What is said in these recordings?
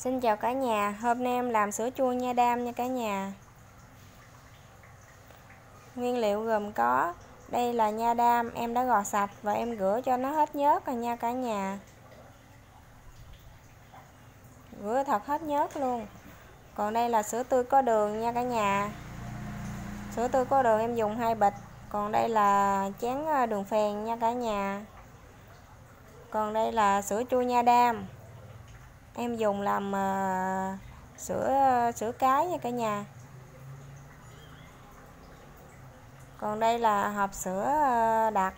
Xin chào cả nhà, hôm nay em làm sữa chua nha đam nha cả nhà. Nguyên liệu gồm có Đây là nha đam, em đã gọt sạch và em rửa cho nó hết nhớt rồi nha cả nhà. Rửa thật hết nhớt luôn. Còn đây là sữa tươi có đường nha cả nhà. Sữa tươi có đường em dùng hai bịch Còn đây là chén à, đường phèn nha cả nhà. Còn đây là sữa chua nha đam em dùng làm uh, sữa sữa cái nha cả nhà. Còn đây là hộp sữa uh, đặc.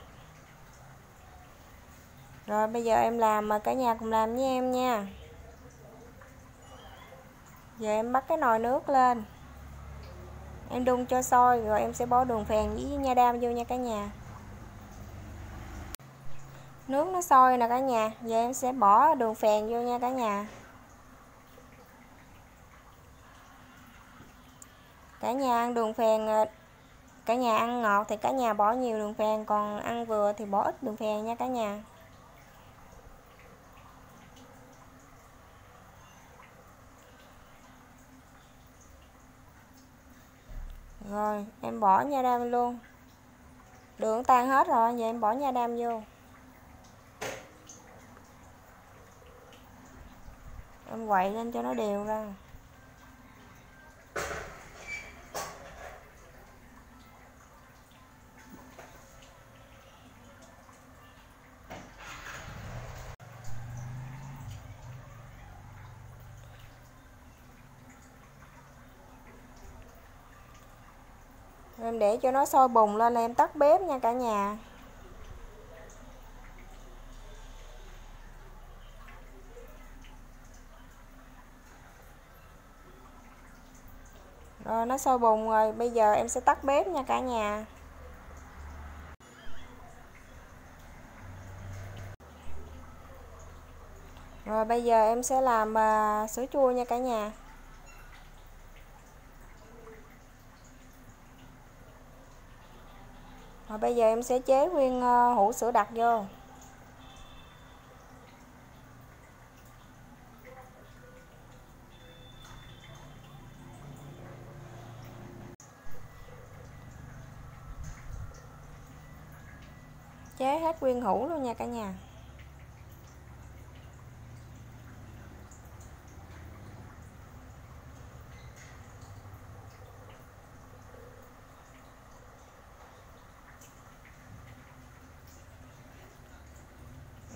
Rồi bây giờ em làm mà cả nhà cùng làm với em nha. Giờ em bắt cái nồi nước lên. Em đun cho sôi rồi em sẽ bỏ đường phèn với nha đam vô nha cả nhà nước nó sôi nè cả nhà. Giờ em sẽ bỏ đường phèn vô nha cả nhà. Cả nhà ăn đường phèn ờ, cả nhà ăn ngọt thì cả nhà bỏ nhiều đường phèn, còn ăn vừa thì bỏ ít đường phèn nha cả nhà. Rồi, em bỏ nha đam luôn. Đường tan hết rồi, giờ em bỏ nha đam vô. Em quậy lên cho nó đều ra. Em để cho nó sôi bùng lên em tắt bếp nha cả nhà. Rồi nó sôi bùng rồi. Bây giờ em sẽ tắt bếp nha cả nhà. Rồi bây giờ em sẽ làm uh, sữa chua nha cả nhà. Rồi bây giờ em sẽ chế nguyên uh, hũ sữa đặc vô. Chế hết nguyên hũ luôn nha cả nhà.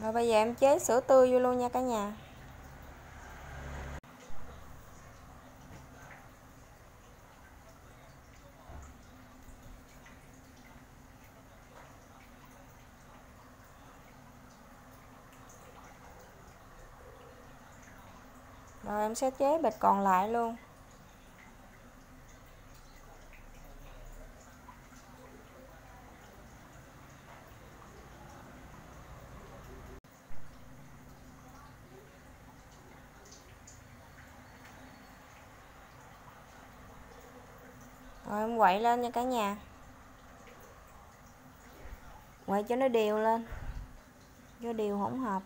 Rồi bây giờ em chế sữa tươi vô luôn nha cả nhà Rồi em sẽ chế bịch còn lại luôn. Rồi em quậy lên nha cả nhà. Quậy cho nó đều lên. Cho đều hỗn hợp.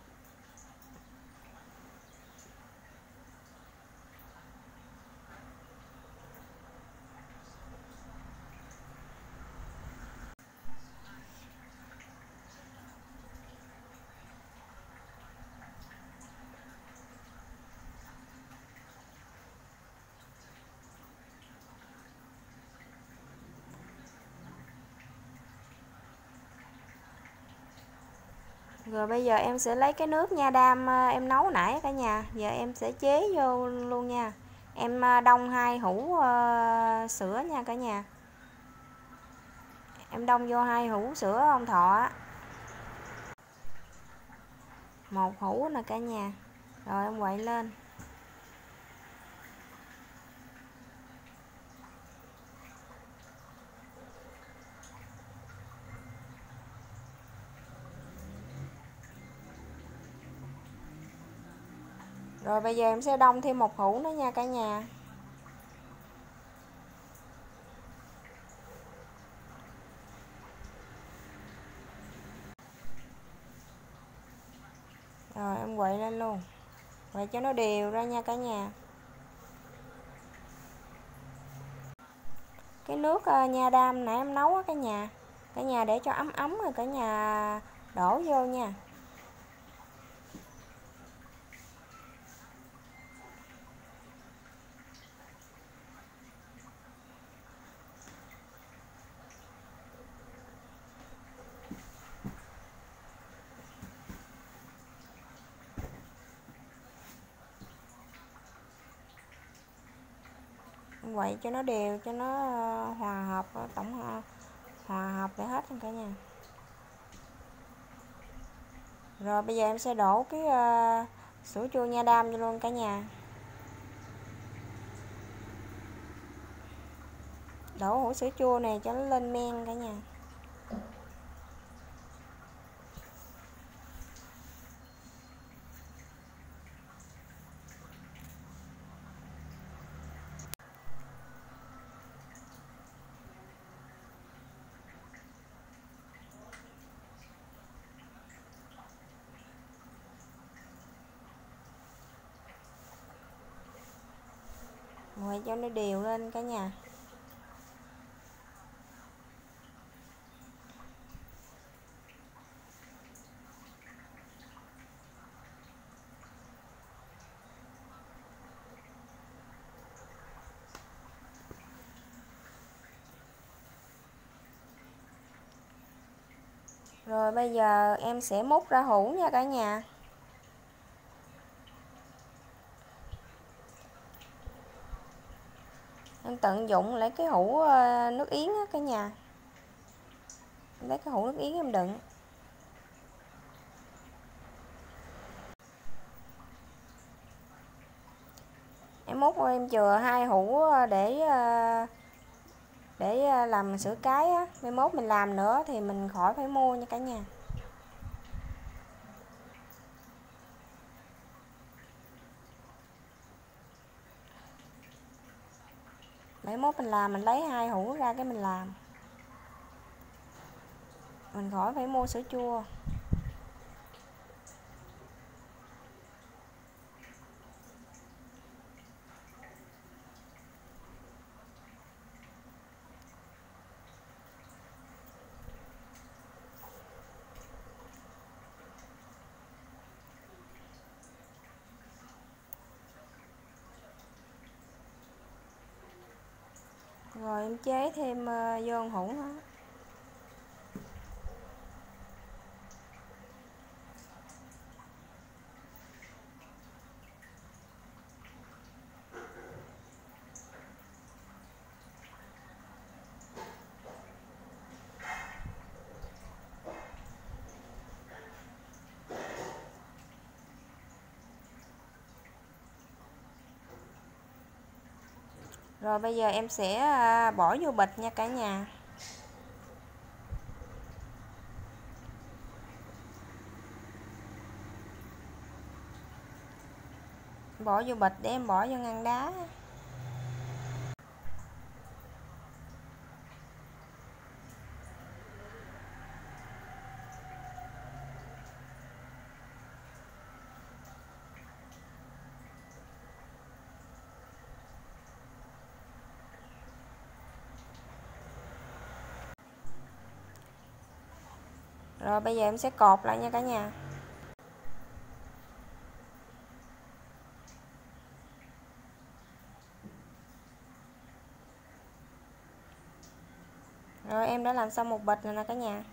Rồi bây giờ em sẽ lấy cái nước nha đam ờ, em nấu nãy cả nhà. Giờ em sẽ chế vô luôn nha. Em ờ, đông hai hũ uh, sữa nha cả nhà. Em đông vô hai hũ sữa ông thọ Một hũ nè cả nhà. Rồi em quậy lên. Rồi bây giờ em sẽ đông thêm một hũ nữa nha cả nhà. Rồi, em quậy lên luôn. quậy cho nó đều ra nha cả nhà cái nước ờ, nha đam nãy em nấu á cả nhà cả nhà để cho ấm ấm rồi cả nhà đổ vô nha quậy cho nó đều cho nó ờ, hòa hợp ờ, tổng hòa, hòa hợp để hết cả nhà. Rồi bây giờ em sẽ đổ cái uh, sữa chua nha đam vô luôn cả nhà. Đổ hũ sữa chua này cho nó lên men cả nhà. Cho nó đều lên cả nhà. Rồi bây giờ em sẽ múc ra hũ nha cả nhà. Tận dụng lấy cái hũ ờ, nước yến á cả nhà. Lấy cái hũ nước yến em đựng. Em múc em chừa hai hũ ờ, để ờ, để làm sữa cái á. Mai mốt mình làm nữa thì mình khỏi phải mua nha cả nhà. Mấy mốt mình làm, mình lấy hai hũ ra cái mình làm. Mình khỏi phải mua sữa chua. Rồi em chế thêm ờ, vô hỗn nữa. Rồi bây giờ em sẽ à, bỏ vô bịch nha cả nhà. Bỏ vô bịch để em bỏ vô ngăn đá. Rồi bây giờ em sẽ cột lại nha cả nhà. Rồi em đã làm xong một bịch rồi nè cả nhà.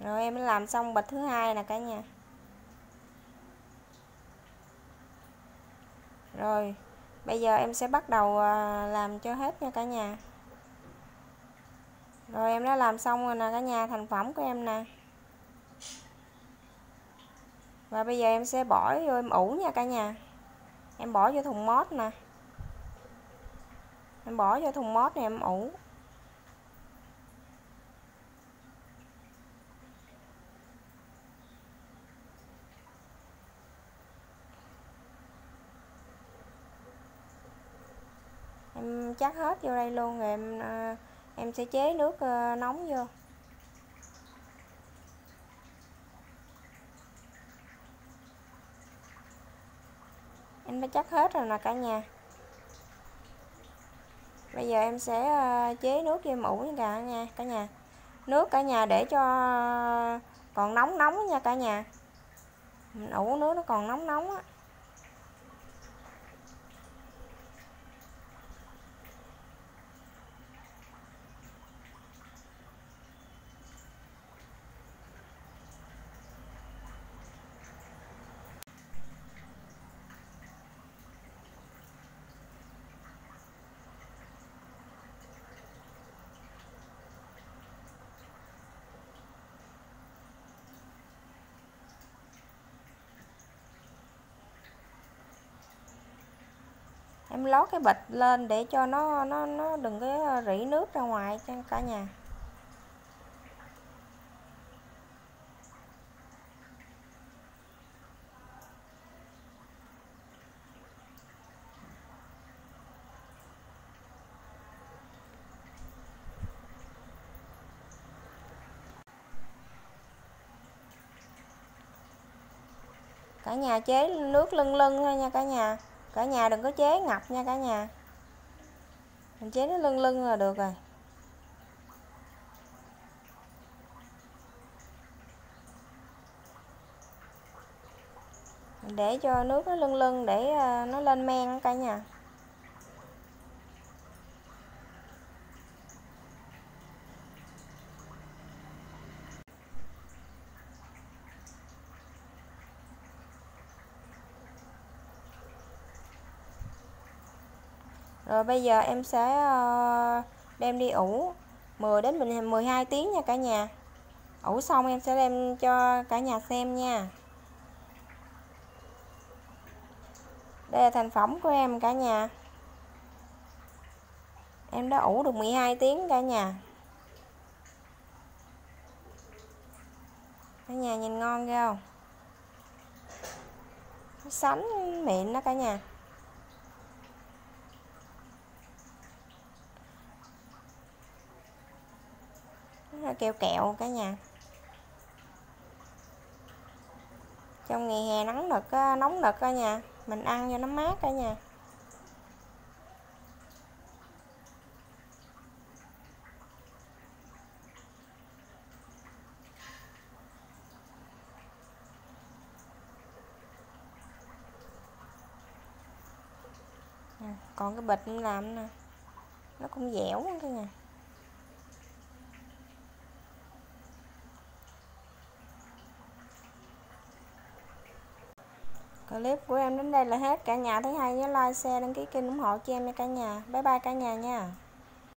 Rồi em đã làm xong bịch thứ hai nè cả nhà. Rồi, bây giờ em sẽ bắt đầu à, làm cho hết nha cả nhà. Rồi, em đã làm xong rồi nè cả nhà, thành phẩm của em nè. Và bây giờ em sẽ bỏ vô em ủ nha cả nhà. Em bỏ vô thùng mót nè. Em bỏ vô thùng mót này em ủ. Em chắc hết vô đây luôn rồi, em à, em sẽ chế nước ờ, nóng vô. Em đã chắc hết rồi nè cả nhà. Bây giờ em sẽ ờ, chế nước cho mũ ủ nha cả nhà cả nhà. Nước cả nhà để cho còn nóng nóng nha cả nhà. Mình ủ nước nó còn nóng nóng á. Em lót cái bịch lên để cho nó nó nó đừng có rỉ nước ra ngoài cho cả nhà. Cả nhà chế nước lưng lưng thôi nha cả nhà cả nhà đừng có chế ngập nha cả nhà. Mình chế nó lưng lưng là được rồi. Để cho nước nó lưng lưng để à, nó lên men cả nhà. Rồi bây giờ em sẽ ờ, đem đi ủ 10 đến 12 tiếng nha cả nhà. Ủ xong em sẽ đem cho cả nhà xem nha. Đây là thành phẩm của em cả nhà. Em đã ủ được 12 tiếng cả nhà. Cả nhà nhìn ngon ghê không? Sánh mịn đó cả nhà. Kêu kẹo cả nhà. Trong ngày hè nắng nực nóng nực cả nhà mình ăn cho nó mát cả nhà còn cái bịch làm nè. Nó cũng dẻo cả nhà. Clip của em đến đây là hết. Cả nhà thấy hay nhớ like, share, đăng ký kênh ủng hộ cho em nha cả nhà. Bye bye cả nhà nha.